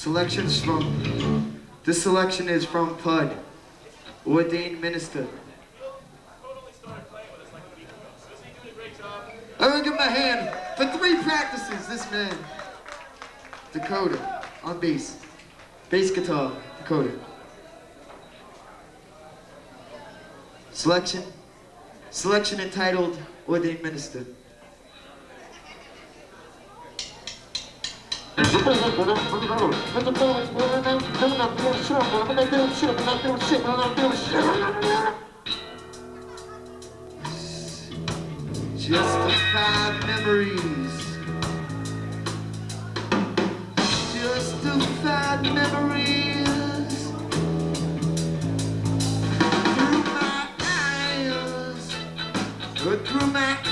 Selections from, this selection is from Pud, ordained minister. I'm gonna give him a hand for three practices, this man. Dakota, on bass. Bass guitar, Dakota. Selection, selection entitled Ordained Minister. Just the five memories. Just the five memories. Through my eyes. Through my eyes.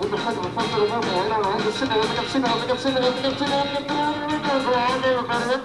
كل حاجة بنفكر بقى هنا وعند السنة يلا جاب سنه يلا جاب سنه يلا جاب سنه يلا جاب سنه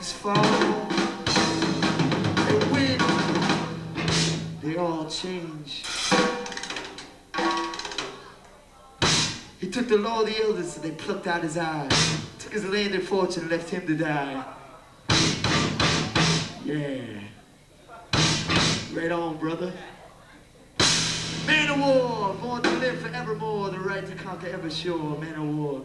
leaves fall, they win, they all change. He took the law of the elders and they plucked out his eyes, took his land and fortune and left him to die. Yeah. Right on, brother. Man of war, born to live forevermore, the right to conquer ever sure, man of war.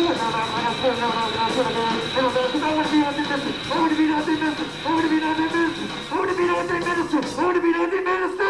I want to be an anti-minister. I want to be an anti-minister. I want to be an anti-minister. I want to be an anti-minister.